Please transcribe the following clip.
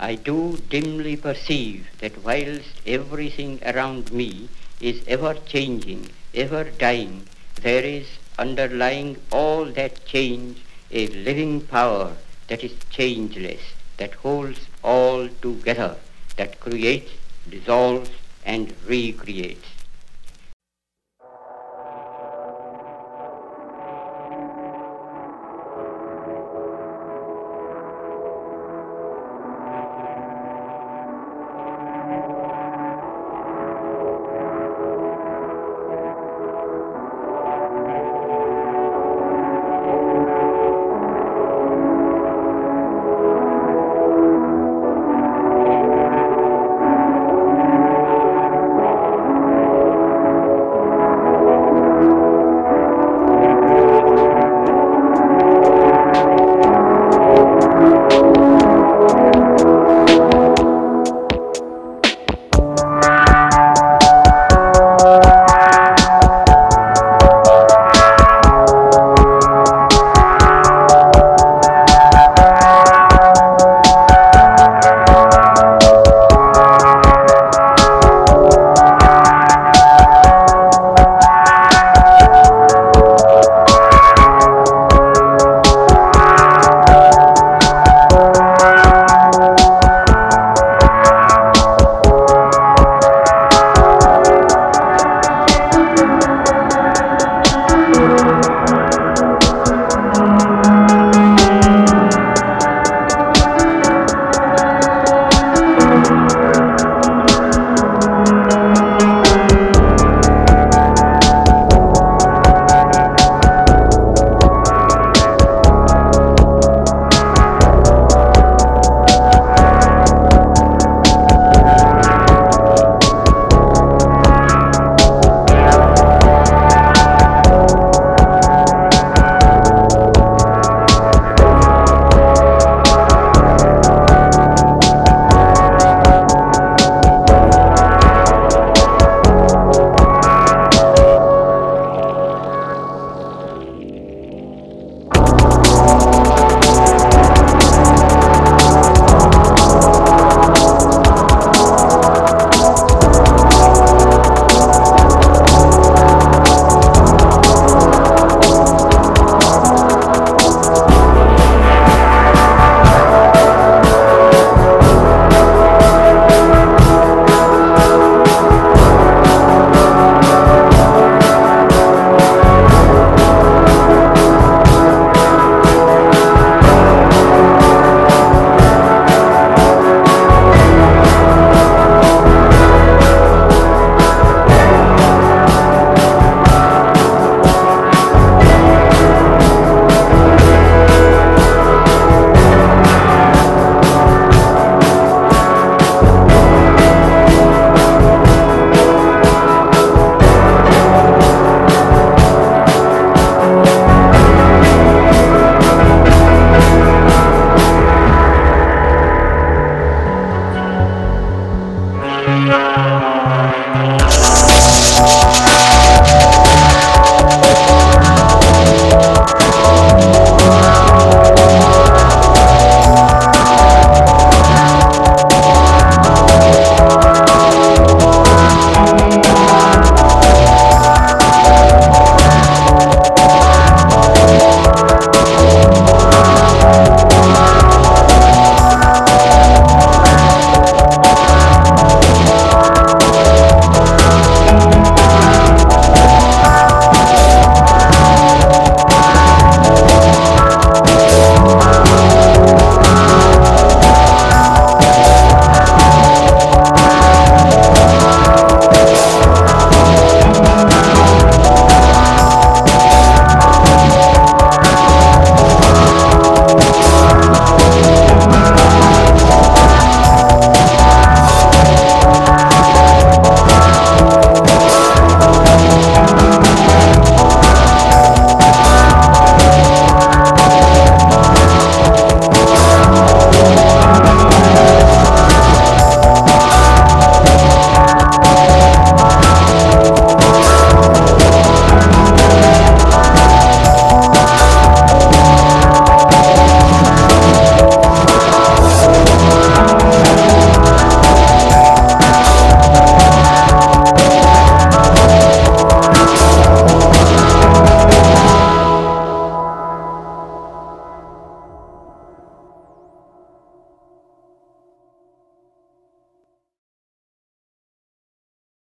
I do dimly perceive that whilst everything around me is ever changing, ever dying, there is underlying all that change a living power that is changeless, that holds all together, that creates, dissolves, and recreates.